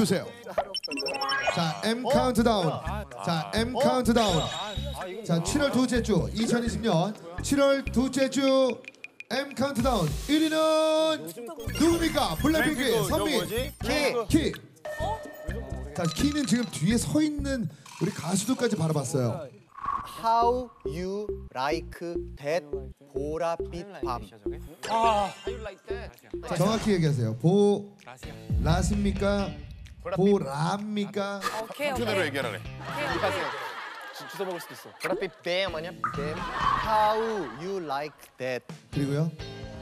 주세요. 자, M 카운트다운. 자, M 카운트다운. 자, 7월 둘째 주 2020년 7월 둘째 주 M 카운트다운 1위는 누굽니까? 블랙핑크의 선미 키. 키. 자, 키는 지금 뒤에 서 있는 우리 가수들까지 바라봤어요. How you like that 보랏빛 밤. 자, 정확히 얘기하세요. 보 라십니까? 보랍니까? 오케이 그대로 오케이. 얘기하래. 주워 먹을 수도 있어. 보랏빛 뱀 아니야? 뱀. How you like that 그리고요.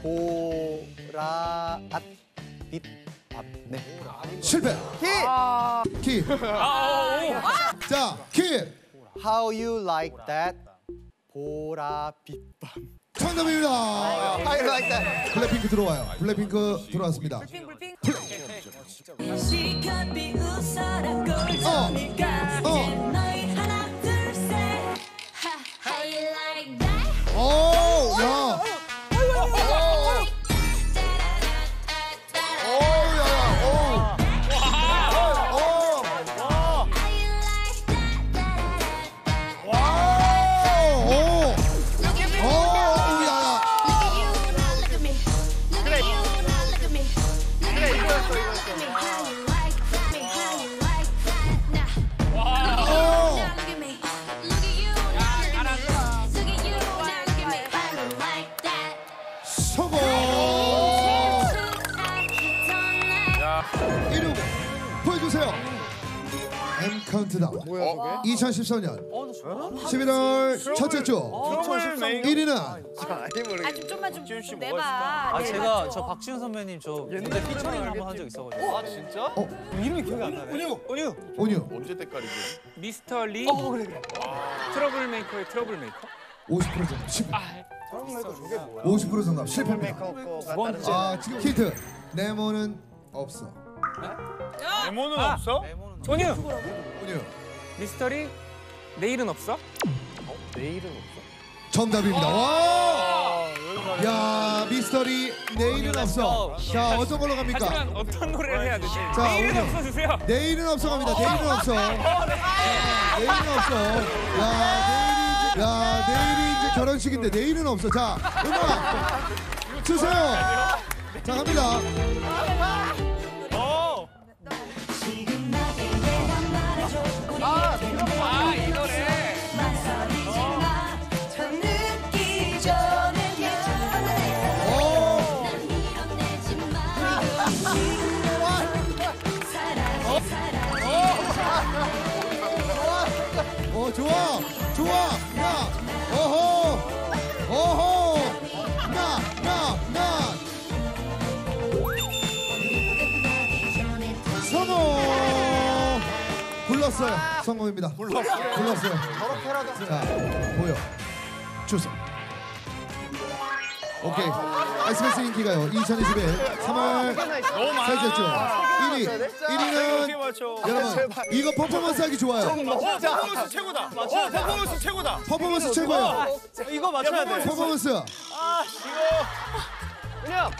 보랏빛 밤. 네. 실패. 키. 자, 키. How you like that 보랏빛 밤. 정답입니다. How you like that? 블랙핑크 들어와요. 블랙핑크 들어왔습니다. 불핑 불핑. 꼴찌니까 어. 이륙 보여주세요. M 카운트다운. 2014년 11월 첫째 주. 1위는 아, 좀 좀만 좀, 아, 좀 내봐. 아 제가 저 박지훈 선배님 저 옛날에 피처링 한번 한 적 있어가지고. 아 진짜? 어? 이름이 기억이 안 나네. 온유! 온유! 언제 때깔이지? 미스터 리어 그래 트러블 메이커의 트러블 메이커? 50% 정답 50% 정답 실패입니다. 아 지금 힌트. 네모는 없어. 레몬은 없어? 레몬은 온유 온유 미스터리 내일은 없어? 내일은 없어. 정답입니다. 와. 야 미스터리 내일은 없어. 자 어떤 걸로 갑니까? 하지만 어떤 노래를 해야 되지? 자, 내일은 온유. 없어 주세요 내일은 없어 갑니다. 내일은 없어. 내일은 없어. 야 내일이 이제 야 내일이 이제 결혼식인데 내일은 없어. 자 음악 주세요. 자 갑니다. 좋아 좋아 야 어허 어허 나 나나. 성공 불렀어요. 성공입니다. 불렀어요. 불렀어요. 자 보여. 주세요 오케이. SBS 인기가요. 2021 3월 셋째 주 1위. 1위는 맞춰. 여러분 이거 퍼포먼스 하기 좋아요. 어 퍼포먼스 최고다. 어 퍼포먼스 최고다. 퍼포먼스 최고예요 이거 맞춰야 돼. 퍼포먼스. 은영,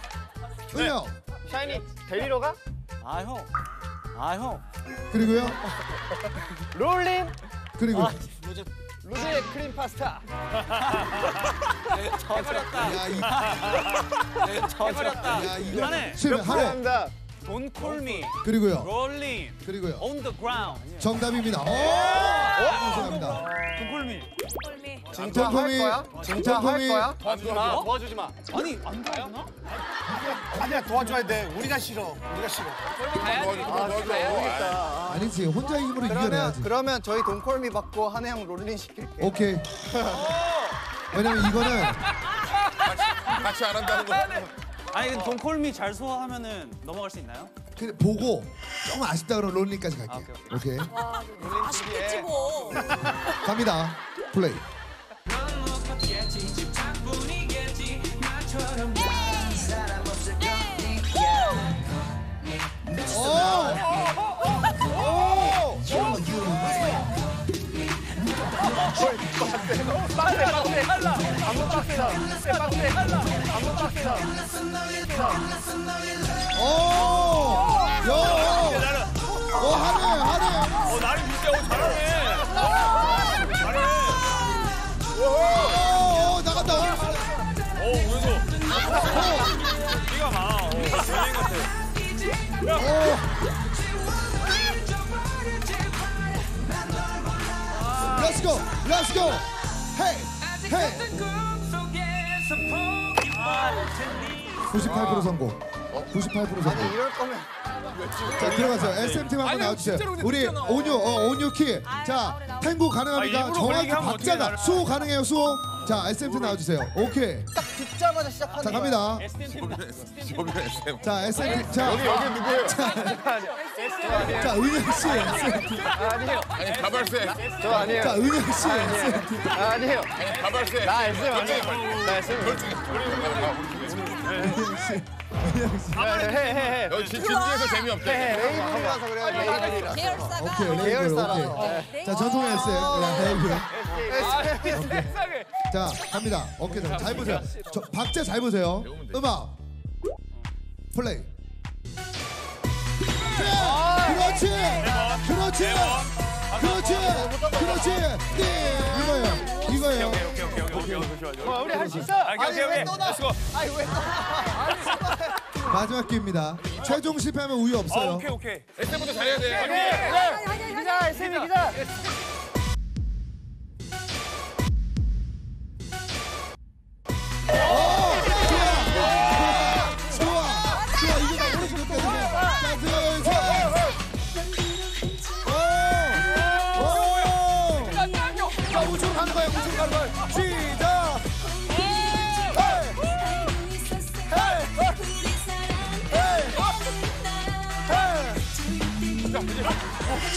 은영 샤이니 데리러 가? 아 형. 아 형. 그리고요? 롤린? 그리고 루즈의 크림 파스타. 해버렸다. 해버렸다. 하네. 실패 하네 감사합니다. Don't call me. 그리고요 Rolling 그리고요 on the ground. 정답입니다 오 감사합니다 Don't call me. 꼴미. 진짜 할 정통이 거야? 진짜 할 정통이 거야? 도와주지 마 도와주지 마 아니 안 가나? 아니야 도와줘야 돼. 우리가 싫어. 우리가 싫어. 도와줘. 아니지 혼자 힘으로 그러면 이겨내야지 그러면 저희 돈콜미 받고 한혜영 롤린 시킬게. 오케이 왜냐면 이거는 같이 안 한다는 거. 아니 근데 Don't call me 잘 소화하면은 넘어갈 수 있나요? 그냥 보고 좀 아쉽다 그러면 롤링까지 갈게요 오케이 아쉽겠지 뭐. 갑니다 플레이 빡세 빡세 할라 안무 빡세다 빡세 빡세 할라 안무 빡세다 오야! 오, 하네 하네. 어 나를 비슷하고 잘 Let's go. Hey, hey. 98% 성공. 98% 성공. 이럴 거면 자 들어가세요. SM 팀 한번 아니, 나와주세요. 우리. 온유, 어 온유 키. 자 탱고 가능합니까? 아, 정확히 박자가? 수호 가능해요 수호. 자 SM 팀 나와주세요. 오케이. 딱 듣자마자 시작하는 자. 갑니다. SM. 자 SM 팀. 자 여기 여기 누구예요? 자 은영 씨. SM. 아니에요. 아니 다발세. 저 아니에요. 자 은영 씨. SM. 아니에요. 아니 다발세. 나 SM 아니에요. 나 SM. 은영 씨. 은영 씨. 해해해. 여기 진- 진지해서 재미없대. 레이블이라서 그래요. 레이블이라. 계열사가 오케이 레이블 계열사라서. 오케이. 자 전통의 SM. 레이블. 세상에. 자 갑니다. 오케이 자, 잘 보세요. 저 박자 잘 보세요. 음악 플레이. 그렇지. 그렇지. 그렇지. 그렇지. 네. 이거예요. 이거예요. 오케이 오케이 오케이 오케이. 와, 우리 할 수 있어. 아, 오케이 아니 오케이 왜 오케이. 또 나? 아니 왜또 나? 마지막 기회입니다. 최종 실패하면 우유 어, 없어요. 오케이 오케이. SM부터 잘해야 돼. 기자, SM 기자.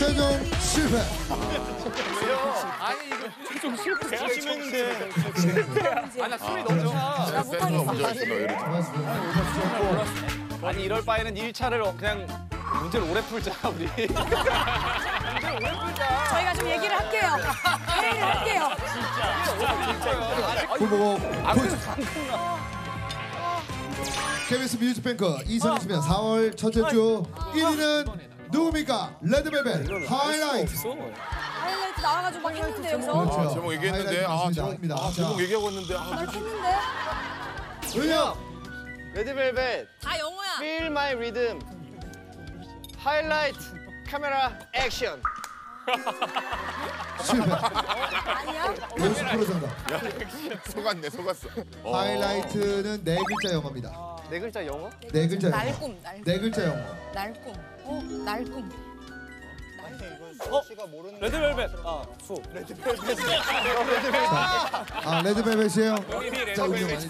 최종 실패. 아나 숨이 너무 차. SM은 먼저 했어. 이렇게. 아니 이럴 바에는 1차를 그냥 문제를 오래 풀자 우리. 저희가 좀 얘기를 할게요. 회의를 할게요. 후보고 포인트. KBS 뮤직뱅크 2020년 4월 첫째 주 1위는 누굽니까? 레드벨벳 하이라이트. 하이라이트 나와가지고 막 했는데 여기서. 그렇죠. 제목 얘기했는데 아 제목 맞습니다. 아 자, 제목 얘기하고 있는데 아난 했는데 은영 레드벨벳. 다 영어야. Feel my rhythm. 하이라이트. 카메라 액션. 실패. 아니야? 50% 정답. 속았네 속았어. 어. 하이라이트는 네 글자 영어입니다. 네 글자 영어? 네 글자 영어. 날꿈, 날꿈, 네 글자 영어. 날꿈. 어, 날꿈. 씨가 모르는. 레드벨벳. 아 수. 아 레드벨벳이에요. 자 은영 많이.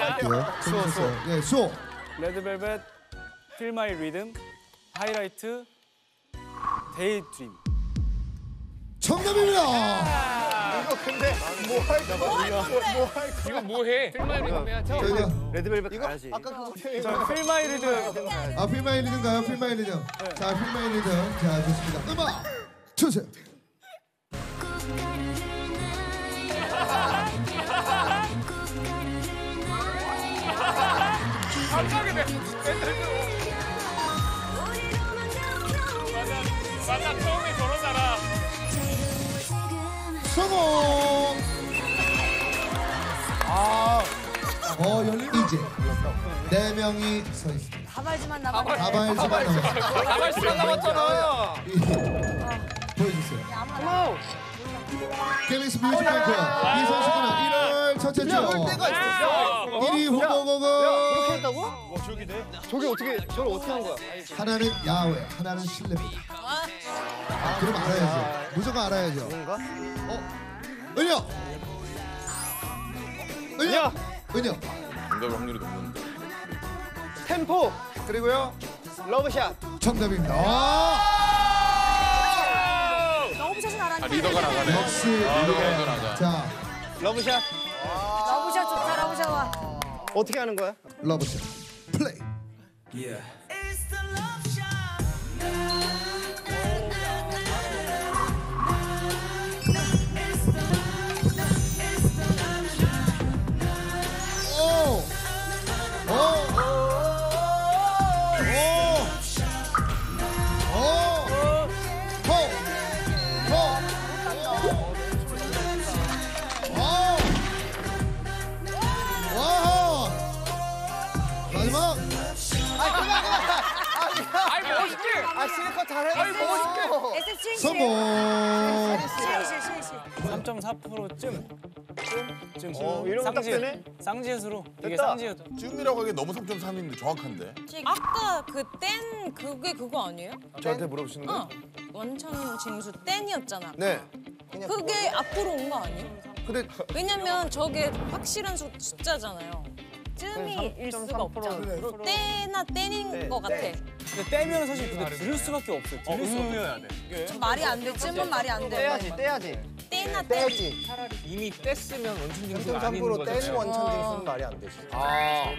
재밌었어요. 예 수호. 레드벨벳. Feel My Rhythm. 하이라이트. Daydream. 정답입니다. 근데 뭐할 거야? 이거 뭐해? Feel My Rhythm이야. 저희가 레드벨벳 이거 아까 그거 저 Rhythm. 아 Feel My Rhythm 가요? Feel My Rhythm. 자 Feel My Rhythm. 자 좋습니다. 음악 주세요. 갑자기 내 맞아 처음에 저런 나라. 성공. 아, 어 열린 이제 네 명이 서 있습니다. 가발지만 나가. 가발지만 남았습니다. 가발 시간 남았잖아. 보여주세요. KBS 뮤직 뱅크 2019년 1월 첫째 주 때가 있어. 1위 후보곡은 그렇게 했다고? 저기 돼? 저게 어떻게 저걸 어떻게 한 거야? 하나는 야외, 하나는 실내입니다. 아, 그럼 알아야죠. 무조건 알아야죠. 뭔가? 은영! 은영! 은영! 정답 확률이 높은데. 템포 그리고요 Love Shot. 정답입니다. 아! 너무 샷은 아 알았는데. 리더가 나가네. 역시 리더가 먼저 나가. 자, Love Shot Love Shot 좋다, Love Shot 와. 어떻게 하는 거야? Love Shot 플레이. 오! 잘해가지고. SF 성공. 실실 실실. 3.4%쯤. 쯤. 어, 이러면 딱 쌍지읒. 되네? 쌍지읒으로. 이게 됐다. 쌍지읒. 쯤이라고 하기엔 너무 3.3인데 정확한데. 아까 그 땐 그게 그거 아니에요? 저한테 물어보시는 어. 거예요? 원천 징수 땐이었잖아. 네. 그게 앞으로 온 거 아니에요? 근데 왜냐면 저게 확실한 수, 숫자잖아요. 쯤이 일 수가 없잖아. 때나 땐인 거 같아. 근데 떼면 사실 근데 들을 수밖에 없어요. 들을 수 없어요. 좀 말이 안 돼. 쯤은 말이 안 돼. 떼야지 떼야지. 때나 땐. 떼야지. 이미 뗐으면 원천 징수가 아닌 3.3% 떼는 거잖아요. 원천 징수는 말이 안 되지. 아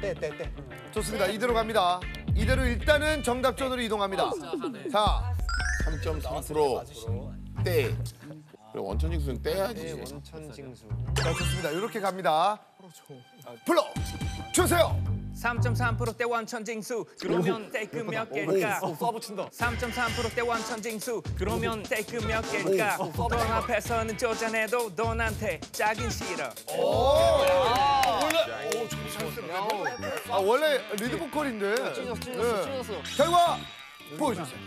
떼 떼 떼. 좋습니다. 이대로 갑니다. 이대로 일단은 정답전으로 이동합니다. 자 3.3% 떼. 원천 징수는 떼야지. 원천 징수. 자, 좋습니다. 이렇게 갑니다. 불러 주세요. 3.3%대 원천 징수. 그러면 테이크 몇 개일까? 쏴붙인다. 3.3%대 원천 징수. 그러면 테이크 몇 개일까? 돈 앞에서는 쪼잔해도 돈한테 짝인 싫어. 아 원래 리드 보컬인데. 찢었어 찢었어 네. 찢었어. 결과 보여주세요.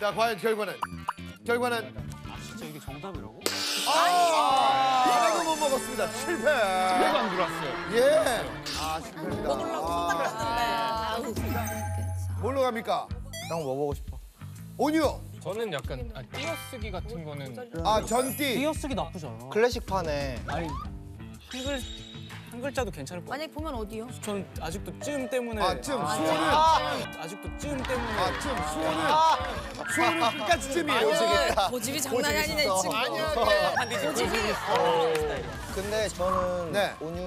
자 과연 결과는 결과는 진짜 이게 정답이라고? 아 하나도 못 먹었습니다. 실패. 이거 안 들어왔어요. 예. 아 실패입니다. 먹으려고 아, 손 뭘로 갑니까? 형 뭐 보고 싶어? 온유. 저는 약간 아, 띄어쓰기 같은 거는 아 전띠. 띄어쓰기 나쁘지 않아. 클래식판에 아니 한글 한 글자도 괜찮을 것 같아. 만약 보면 어디요? 전 아직도 쯤 때문에 아 쯤. 아, 수호는 아직도 쯤 때문에 아 쯤. 수호는 수호는 끝까지 쯤이에요. 고집이 장난이 아니네 이 친구. 고집이. 근데 저는 네. 온유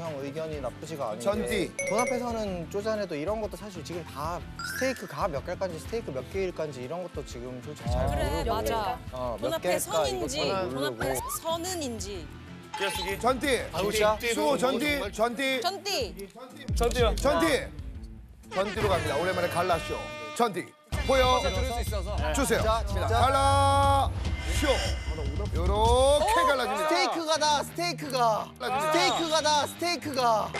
형 의견이 나쁘지가 않은 전띠. 게돈 앞에서는 쪼잔해도 이런 것도 사실 지금 다 스테이크 가 몇 개일까지 스테이크 몇 개일까지 이런 것도 지금 솔직히 잘 그래 모르고 맞아. 어, 돈몇 앞에 개일까 선인지 이것도 돈 앞에 모르고. 선은인지. 전띠. 아웃이야? 수호 전띠. 전띠. 전띠. 저도요. 전띠. 전띠로 갑니다. 오랜만에 갈라쇼. 전띠. 보여 주세요. 진짜, 진짜? 갈라 쇼. 요렇게 갈라집니다. 스테이크가 다 스테이크가 스테이크가 다 스테이크가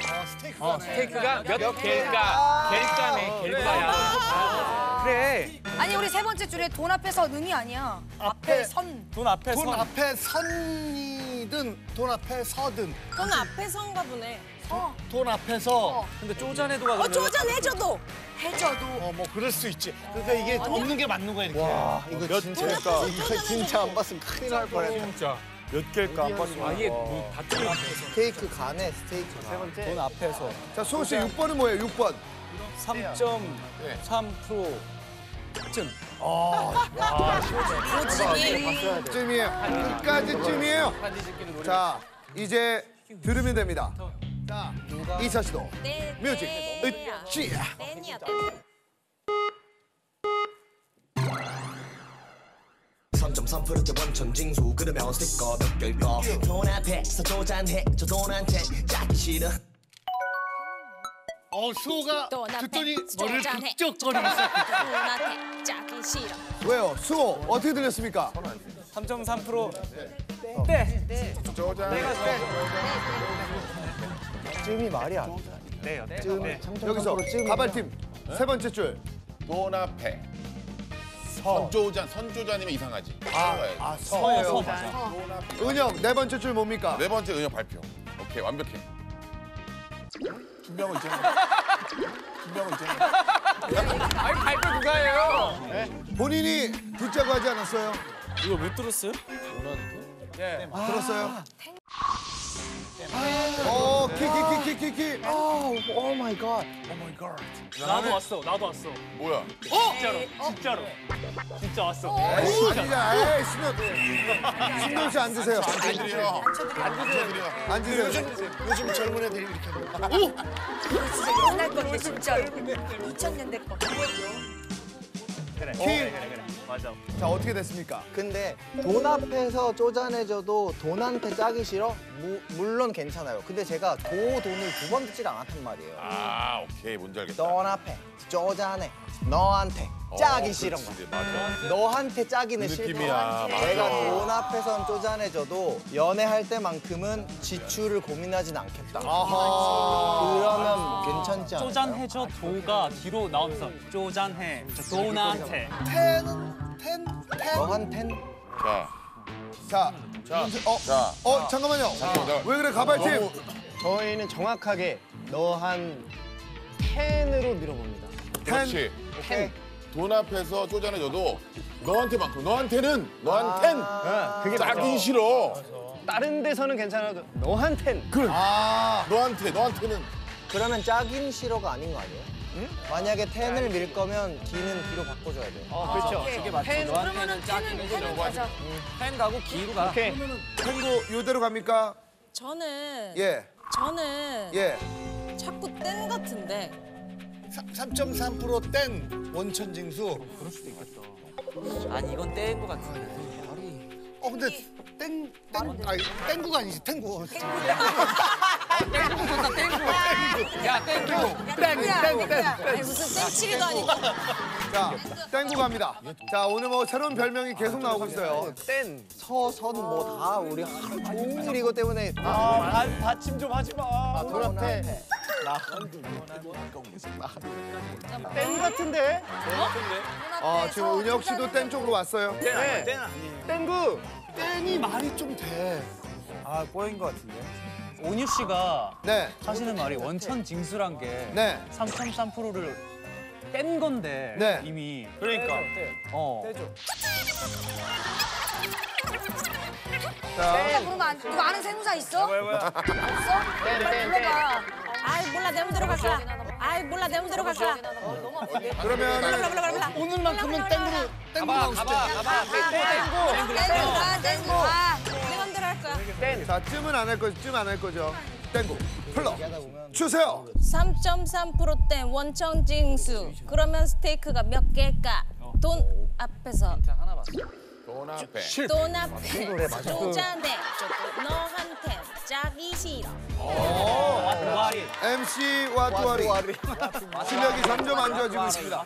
테이크가 몇 개일까? 개일까네. 개일까야. 그래. 아니 우리 세 번째 줄에 돈 앞에서 능이 아니야. 앞에 선. 돈 앞에 돈 선. 앞에 선이든 돈 앞에 서든 돈 앞에 선가 보네. 돈 앞에서 근데 쪼잔해도가 어 쪼잔해져도. 해줘도. 어 뭐 그럴 수 있지. 그러니까 이게 없는 게 맞는 거야 이렇게. 와 이거 진짜 개일까? 이거 진짜 안 봤으면 큰일 날 뻔했네 진짜. 몇 개일까 안 봤어. 아예 뭐다 틀려. 스테이크 간에 스테이크 세 번째 돈 앞에서 자, 수호 씨 6번은 뭐예요? 6번. 3.3% 쯤. 고집이. 쯤이에요. 끝까지 쯤이에요. 자, 이제 들으면 됩니다. 자, 이사 씨도 네, 뮤직 네. 으쌰. 땐이야. 3.3%대 원천 징수 그러면 스티커 몇 개일까 돈 앞에서 쪼잔해 저 돈한테 짜기 싫어 어 수호가 돈 앞에 듣더니 머리를 쪼잔해. 극적거리고 있어. 누나한테 짜기 싫어. 왜요? 수호 어떻게 들렸습니까? 3.3% 때. 쯤이 말이 안 돼. 네요. 네. 쯤 여기서 3.3%쯤 가발팀 세 번째 줄. 돈 앞에. 선조잔 선조잔이면 이상하지. 아, 아, 서예요. 은영 네 번째 줄 뭡니까? 네 번째 은영 발표. 오케이 완벽해. 준비한 거 있잖아. 준비한 거 있잖아. 아니 발표 누가 해요? 본인이 듣자고 하지 않았어요? 이거 못 들었어요? 들었어요? 어, 키키키키키키. Oh my god 나도 왔어. 나도 왔어. 뭐야? 진짜로. 진짜로. 진짜 왔어. 에이, 진짜, 에이, 신동, 신동 씨 앉으세요. 안 드려. 안 드려. 앉으세요. 요즘 젊은 애들이 이렇게 거야. 진짜 옛날 건데 진짜로. 2000년대 거. 그래. 키. 그래 그래 그래. 맞아. 자, 어떻게 됐습니까? 근데 돈 앞에서 쪼잔해져도 돈한테 짜기 싫어? 무, 물론 괜찮아요 근데 제가 도 돈을 두 번 듣질 않았단 말이에요 아 오케이 뭔지 알겠다. 돈 앞에 쪼잔해 너한테 짜기 싫은 거. 그치, 맞아. 너한테 짜기는 그 싫다. 느낌이야, 맞아. 내가 돈 앞에선 쪼잔해져도 연애할 때만큼은 지출을 고민하진 않겠다. 그러면 괜찮지 않을까요? 쪼잔해져 도가 뒤로 나오면서 쪼잔해 저 도나한테 텐은 텐 텐. 너한텐 자, 자, 자, 어, 자. 어 잠깐만요. 잠깐만. 왜 그래 가발팀? 너무 저희는 정확하게 너한 텐으로 밀어봅니다. 그렇지. 텐. 돈 앞에서 쪼잔해져도 너한테만큼 너한테는 너한텐 아, 그게 짜긴 맞아. 싫어. 다른 데서는 괜찮아도 너한텐. 아, 너한테 너한테는 그러면 짜긴 싫어가 아닌 거 아니에요? 만약에 텐을 밀 거면 D는 D로 바꿔줘야 돼. 어, 그렇죠. 그게 맞죠. 그러면은 펜은 펜은 가자. 펜 가고 기로 가. 오케이. 탱고 이대로 갑니까? 저는 예, 저는 예. 자꾸 땐 같은데 3.3%땐 원천 징수. 아니 이건 떼인 것 같은데. 어 근데 땡, 땡, 아니 땡구가 아니지 땡구. 야 땡큐. 아니 무슨 땡치기도 아니고. 자, 땡고 갑니다. 자, 오늘 뭐 새로운 별명이 계속 나오고 있어요. 땐, 서, 선, 뭐 다 우리 하루 종일 이거 때문에. 아 받침 좀 하지 마. 아, 돈 앞에 땐 같은데? 아, 지금 은혁 씨도 땡 쪽으로 왔어요. 네. 땡구. 땡이 말이 좀 돼. 아 꼬인 것 같은데 온유 씨가 네, 하시는 말이 원천 징수란 게 네. 3.3%를 뺀 건데 네. 이미 그러니까. 어 자, 내가 부르면 안 돼. 누구 아는 세무사 있어? 없어? 땡, 빨리 땡, 불러봐. 아이 몰라. 내 맘대로 갈 거야 아이 몰라. 내 맘대로 갈 거야 그러면 몰라 몰라 몰라 오늘만큼은 땡구로 땡구 나오고 싶대. 가봐. 땡구 가 땡구 가. 내 맘대로 할 거야. 자, 쯤은 안 할 거죠. 쯤안 할 거죠. 땡고. 풀러. 주세요. 3.3%땐 원천 징수. 그러면 스테이크가 몇 개일까? 돈 앞에서. 돈 앞에. 돈 앞에. 쪼잔해 너한테 짜기 싫어 동아리. MC와 뚜아리. 실력이 점점 안 좋아지고 있습니다.